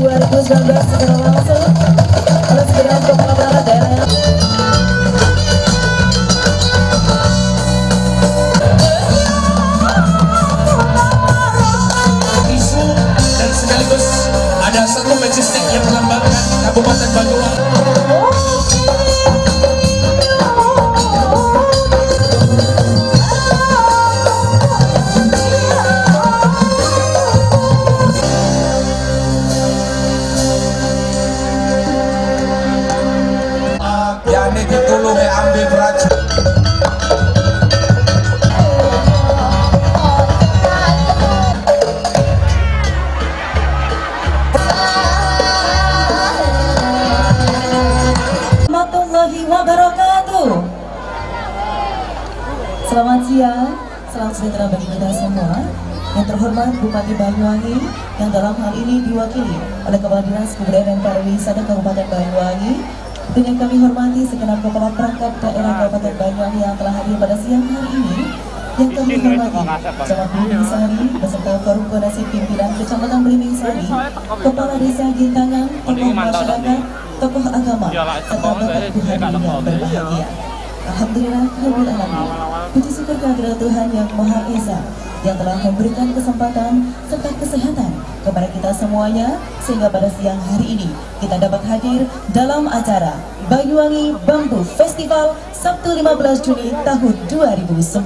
2019 secara langsung Dinas Kebudayaan dan Pariwisata Kabupaten Banyuwangi. Dan yang kami hormati segenap kepala perangkat daerah Kabupaten Banyuwangi yang telah hadir pada siang hari ini yang kami hormati Camat Belimbing Sari beserta Forum Koordinasi Pimpinan Kecamatan Belimbing Sari, Kepala Desa Gintangan, tokoh masyarakat, tokoh agama, serta Bapak yang berbahagia. Alhamdulillah, Alhamdulillah. Puji syukur kehadirat Tuhan yang Maha Esa yang telah memberikan kesempatan serta kesehatan kepada kita semuanya sehingga pada siang hari ini kita dapat hadir dalam acara Banyuwangi Bambu Festival Sabtu 15 Juni tahun 2019.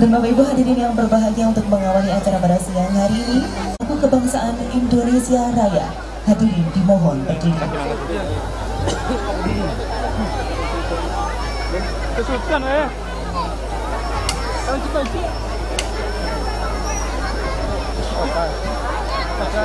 Dan Bapak Ibu hadirin yang berbahagia untuk mengawali acara pada siang hari ini, Lagu Kebangsaan Indonesia Raya hadirin dimohon berdiri. Kesulitan ya. Kalau kita isi. pada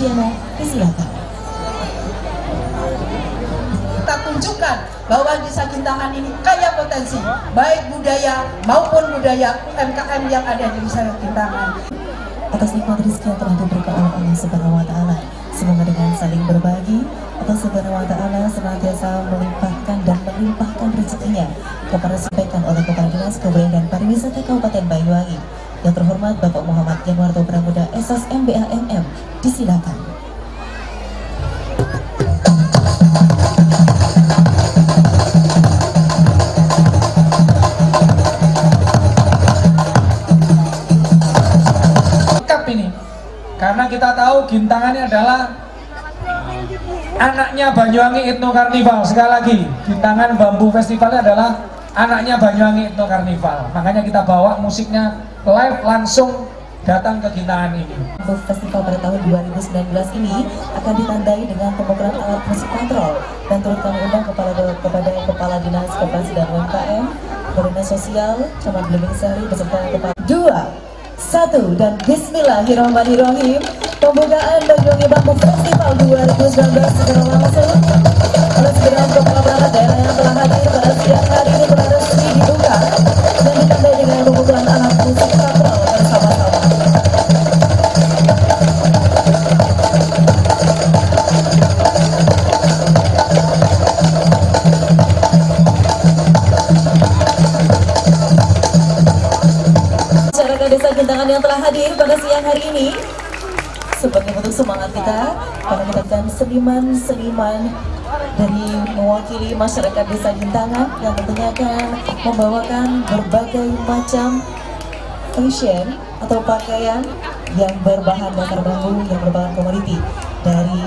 Ibu Rustiana, disilakan. kita tunjukkan bahwa di Sakintangan ini kaya potensi baik budaya maupun budaya UMKM yang ada di Sakintangan. atas nikmat rezeki yang telah diberikan oleh Allah Subhanahu wa taala. Semoga dengan saling berbagi, Allah Subhanahu wa taala senantiasa melimpahkan dan melimpahkan rezekinya kepada sampaikan oleh Kepala Dinas Kebudayaan dan Pariwisata Kabupaten Banyuwangi. Yang terhormat Bapak Muhammad Januarto Pramuda SS MBA MM, disilakan. karena kita tahu Gintangan ini adalah anaknya Banyuwangi Ethno Karnival. Sekali lagi Gintangan Bambu Festival adalah anaknya Banyuwangi Ethno Karnival. Makanya kita bawa musiknya live langsung datang ke Gintangan ini. Bambu Festival pada tahun 2019 ini akan ditandai dengan pembukaan alat musik kontrol. Dan turut kami undang kepada kepada Kepala Dinas Koperasi dan UMKM, Koordinasi Sosial, Camat Belimbing Sari beserta kepala dua satu dan Bismillahirrahmanirrahim. Pembukaan Banyuwangi Bambu Festival 2019 secara langsung untuk semangat kita karena mendapatkan seniman-seniman dari mewakili masyarakat desa Gintangan yang tentunya akan membawakan berbagai macam fashion atau pakaian yang berbahan bakar bambu yang berbahan komoditi dari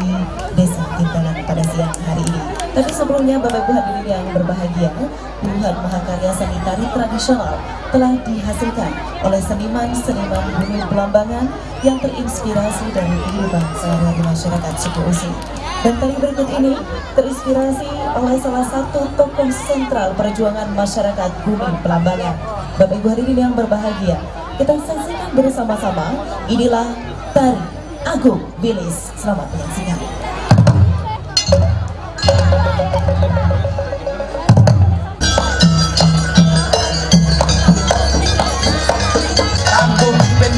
desa Gintangan pada siang hari ini. Tapi sebelumnya Bapak Ibu hadirin yang berbahagia, puluhan mahakarya seni tari tradisional telah dihasilkan oleh seniman-seniman bumi pelambangan yang terinspirasi dari kehidupan sehari-hari masyarakat suku Osing. Dan tari berikut ini terinspirasi oleh salah satu tokoh sentral perjuangan masyarakat bumi pelambangan. Bapak Ibu ini yang berbahagia, kita saksikan bersama-sama inilah tari Agung Bilis. Selamat menyaksikan.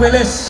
Willis.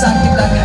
Saat kita ke.